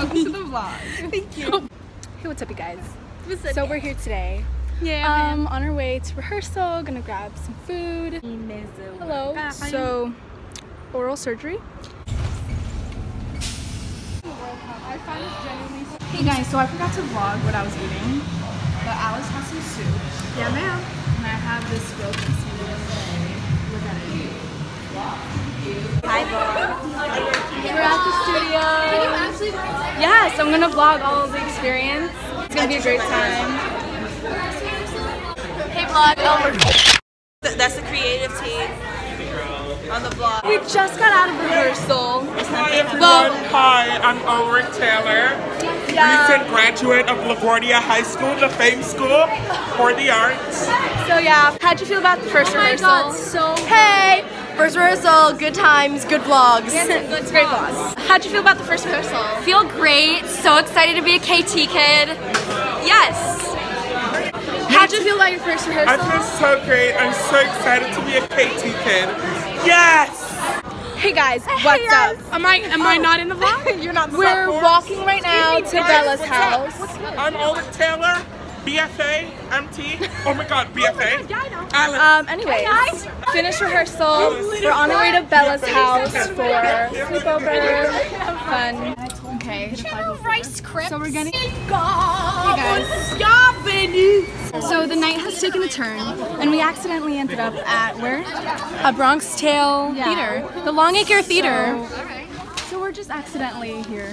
Thank you. Hey, what's up, you guys? What's up, So we're here today. Yeah. Um, on our way to rehearsal, gonna grab some food. Hello. So, oral surgery. Hey guys, so I forgot to vlog what I was eating, but Alice has some soup. yeah, ma'am. And I have this real tasty Look at it. Hi, vlog. We're at the studio. Can so I'm gonna vlog all of the experience. It's gonna be a great time. Hey, vlog. Um, That's the creative team on the vlog. We just got out of rehearsal. Hi everyone, hi, I'm Ulrich Taylor, recent graduate of LaGuardia High School, the famed school for the arts. So yeah, how'd you feel about the first oh my rehearsal? god, so Hey! First rehearsal, good times, good vlogs. It's great vlogs. How'd you feel about the first rehearsal? feel great. So excited to be a KT kid. Yes. How'd you feel about your first rehearsal? I rehearsal? feel so great, I'm so excited to be a KT kid. Yes! Hey guys, what's up? Am I am I not in the vlog? You're not the We're walking right now to Bella's house. I'm Ulrich Taylor, BFA, MT. Oh my god, BFA. Alice. Um, anyways, finished rehearsal. We're on our way to Bella's house for sleepover, fun. Okay. Rice crisp. So we're gonna. Hey guys. So the night has taken a turn, and we accidentally ended up at where? A Bronx Tale Yeah. Theater, the Longacre Theater. So we're just accidentally here.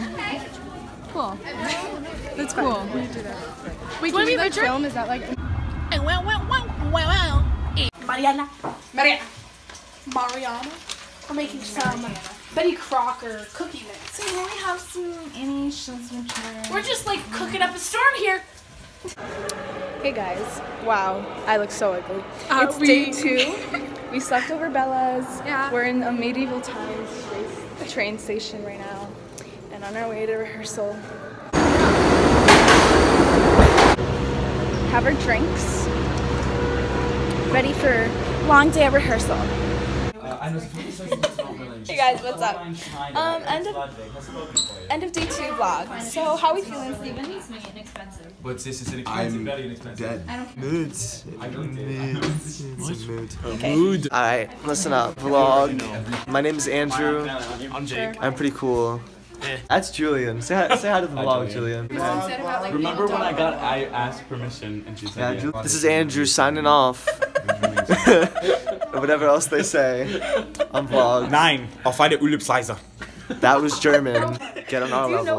Cool. That's cool. Wait, can you like film? Is that like? Well, well, well, well, well. Mariana. Mariana. Mariana. We're making some Betty Crocker cookie mix. So here we have some Annie Schulzwinter. We're just like cooking up a storm here. Hey guys. Wow, I look so ugly. Uh, it's we- day two. we slept over Bella's. Yeah. We're in a medieval times train station right now, and on our way to rehearsal. Have our drinks. Ready for long day of rehearsal. Hey guys, what's up? Um, end of end of day two vlog. So how are we feeling, Steven? What's this? Is it expensive? Very inexpensive. Dead. Moods. I don't Moods. It's a mood. Okay. Alright, listen up. Vlog. My name is Andrew. I'm Jake. I'm pretty cool. That's Julian. Say hi, say hi to the vlog, Julian. Remember when I got I asked permission and she said Ju- yeah. this is Andrew signing off. Whatever else they say on vlog. Nein, auf eine Ulipsizer. That was German. Get on our level.